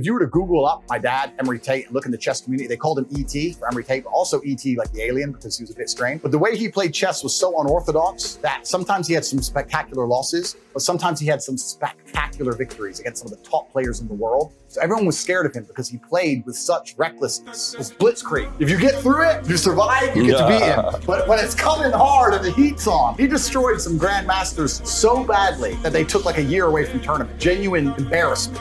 If you were to Google up my dad, Emory Tate, and look in the chess community, they called him ET for Emory Tate, but also ET like the alien because he was a bit strange. But the way he played chess was so unorthodox that sometimes he had some spectacular losses, but sometimes he had some spectacular victories against some of the top players in the world. So everyone was scared of him because he played with such recklessness. It was blitzkrieg. If you get through it, you survive, you get to beat him. But when it's coming hard and the heat's on, he destroyed some grandmasters so badly that they took like a year away from tournament. Genuine embarrassment.